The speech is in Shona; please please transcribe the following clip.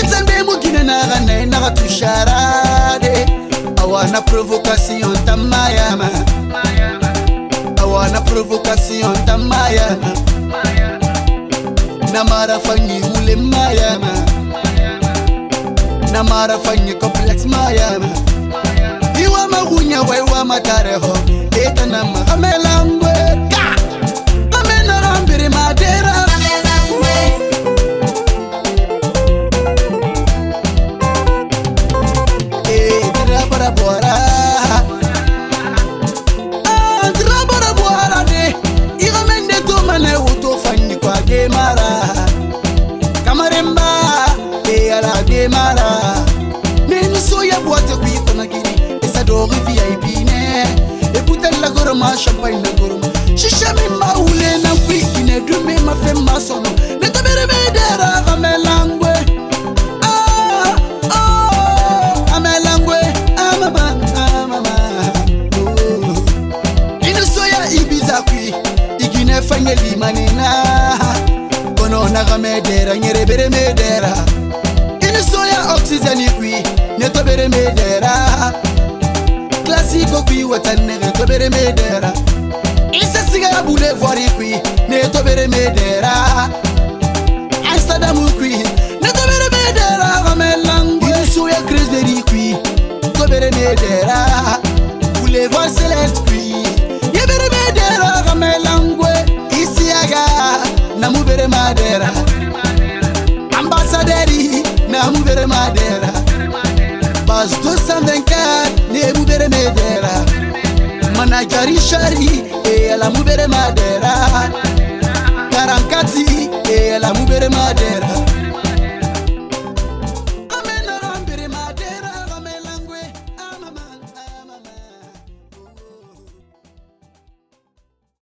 inzambe mokina na ga nai naga tusharade awana provocation ntamayama awana provocation ntamayama na marafangi ule mayama na marafangi complex mayama iwa magunya waiwa matareho etanamaamel adore viaibine ekutelela koroma shopai na koroma shishami maule na kuikine dume mafe masono netoberebedera amelangwe ah, ah, amelangwe oh. inosoya ibizakui igine fanyelimanina konoonagamedera nyerebere medera inosoya oxizeni kui netoberemedera sikokuiwatanege tobere medera isesigabune vori kui ne tobere medera amsterdam kui ne tobere medera gomelangiso ya kresderi kui tobere medera boulevoir celest kui yebere medera gomelangue isiaga namubere madera ambassaderi namubere madera bas 2 mushari eyala eh, mubere madera karankati eyala eh, mubere madera